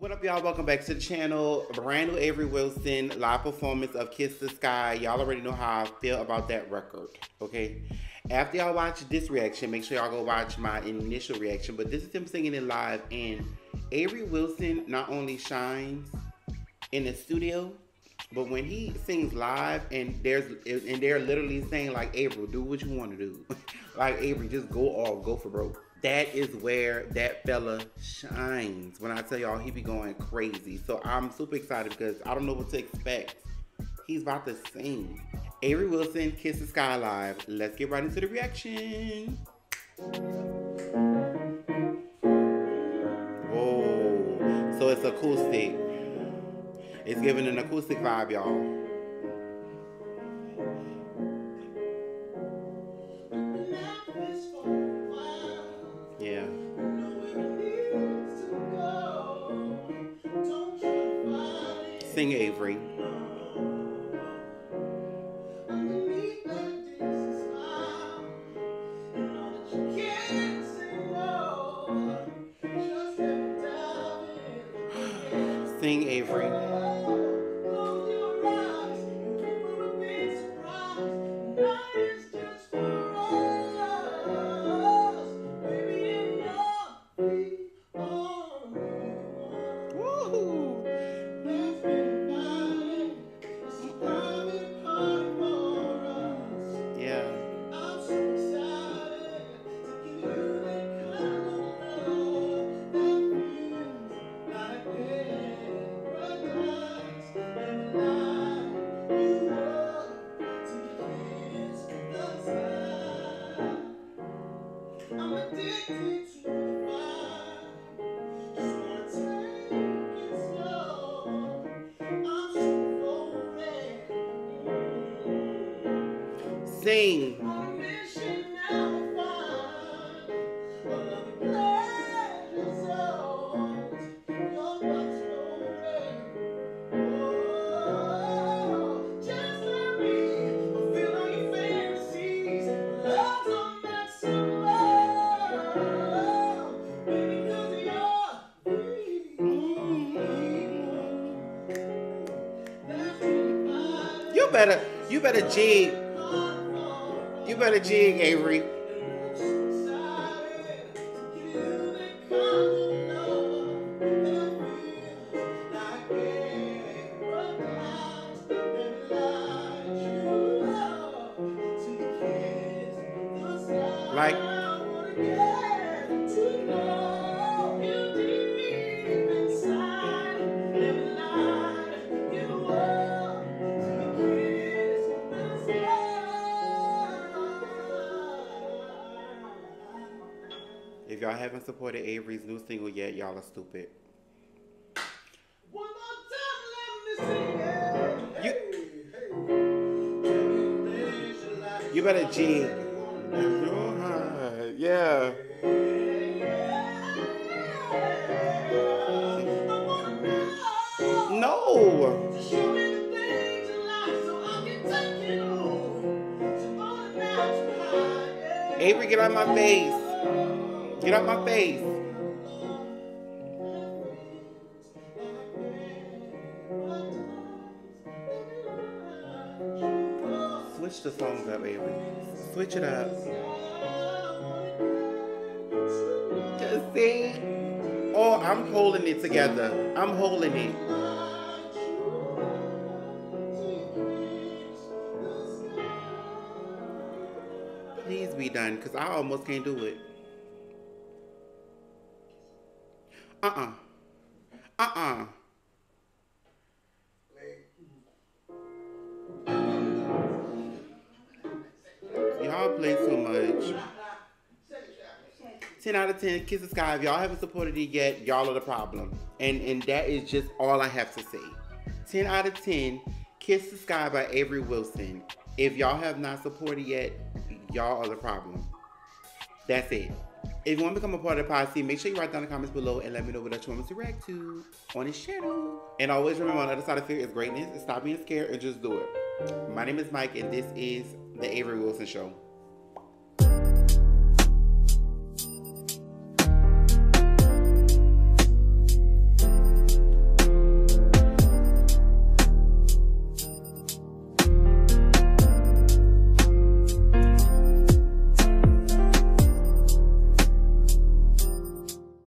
What up, y'all? Welcome back to the channel. Brand new Avery Wilson live performance of Kiss the Sky. Y'all already know how I feel about that record, okay? After y'all watch this reaction, make sure y'all go watch my initial reaction. But this is him singing it live, and Avery Wilson not only shines in the studio, but when he sings live and there's and they're literally saying like Avery, do what you want to do. like Avery, just go off, go for broke that is where that fella shines. When I tell y'all he be going crazy. So I'm super excited because I don't know what to expect. He's about to sing. Avery Wilson, Kiss the Sky Live. Let's get right into the reaction. Whoa. So it's acoustic. It's giving an acoustic vibe, y'all. Sing Avery. Sing Avery. Sing. You better, you better jig. You better jig, Avery. Like If y'all haven't supported Avery's new single yet, y'all are stupid. You, you better G. Yeah. No. Avery, get out my face. Get out my face. Switch the songs up, baby. Switch it up. Just? Oh, I'm holding it together. I'm holding it. Please be done, because I almost can't do it. Uh-uh. Uh-uh. Y'all play too much. 10 out of 10, Kiss the Sky. If y'all haven't supported it yet, y'all are the problem. And and that is just all I have to say. 10 out of 10, Kiss the Sky by Avery Wilson. If y'all have not supported yet, y'all are the problem. That's it. If you want to become a part of the posse, make sure you write down in the comments below and let me know what you want me to react to on this channel. And always remember, on the other side of fear is greatness. Stop being scared and just do it. My name is Mike, and this is The Avery Wilson Show.